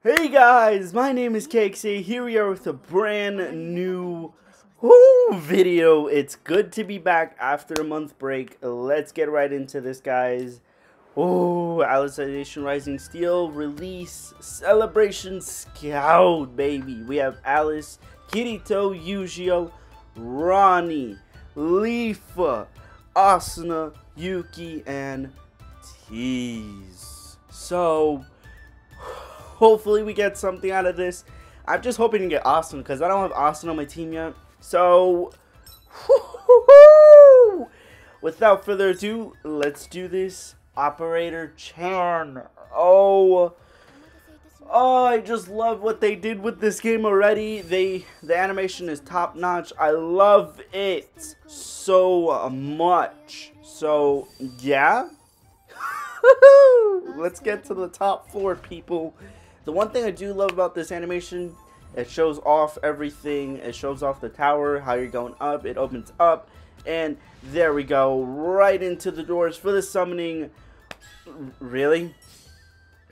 Hey guys, my name is Cakesy. Here we are with a brand new video. It's good to be back after a month break. Let's get right into this, guys. Oh, Alicization Rising Steel release celebration scout, baby. We have Alice, Kirito, Eugeo, Ronye, Leafa, Asuna, Yuki, and Tiese. So, hopefully we get something out of this. I'm just hoping to get Austin because I don't have Austin on my team yet. So, without further ado, let's do this. Operator Chan. Oh, oh, I just love what they did with this game already. They, the animation is top notch. I love it so much. So, yeah. Let's get to the top four, people. The one thing I do love about this animation, it shows off everything. It shows off the tower, how you're going up. It opens up. And there we go. Right into the doors for the summoning. Really?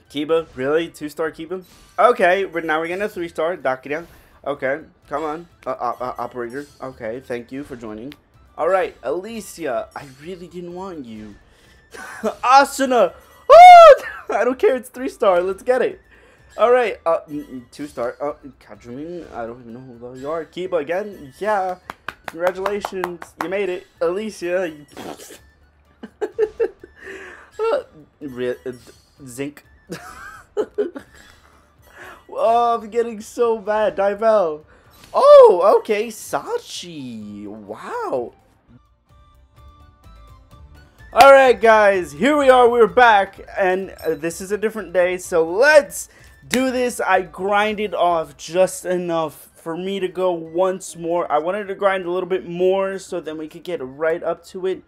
Kiba? Really? Two-star Kiba? Okay, but now we're getting a three-star. Dakira. Okay, come on. Uh, uh, uh, operator. Okay, thank you for joining. Alright, Alicia. I really didn't want you. Asuna! Oh! I don't care, it's three-star. Let's get it. Alright, uh, two-star. Uh, Kajumi, I don't even know who you are. Kiba again? Yeah. Congratulations. You made it. Alicia. uh, zinc. oh, I'm getting so bad. Diavel. Oh, okay. Sachi. Wow. Alright guys, here we are, we're back, and uh, this is a different day, so let's do this. I grinded off just enough for me to go once more. I wanted to grind a little bit more so then we could get right up to it.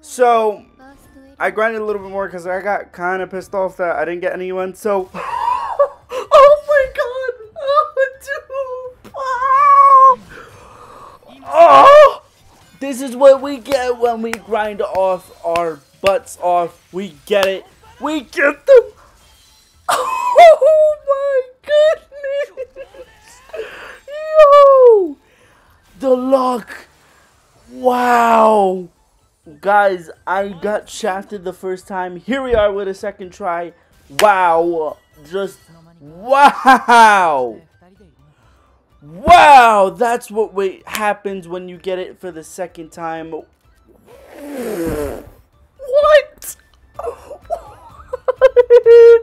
So, I grinded a little bit more because I got kind of pissed off that I didn't get anyone, so... oh my god! Oh, dude! Oh! This is what we get when we grind off our butts off. We get it. We get them. Oh my goodness. Yo. The luck. Wow. Guys, I got shafted the first time. Here we are with a second try. Wow. Just wow. Wow, that's what happens when you get it for the second time. What?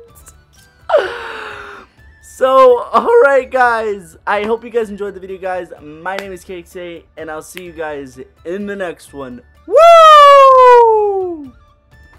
so, alright guys, I hope you guys enjoyed the video guys. My name is Cakesay, and I'll see you guys in the next one. Woo!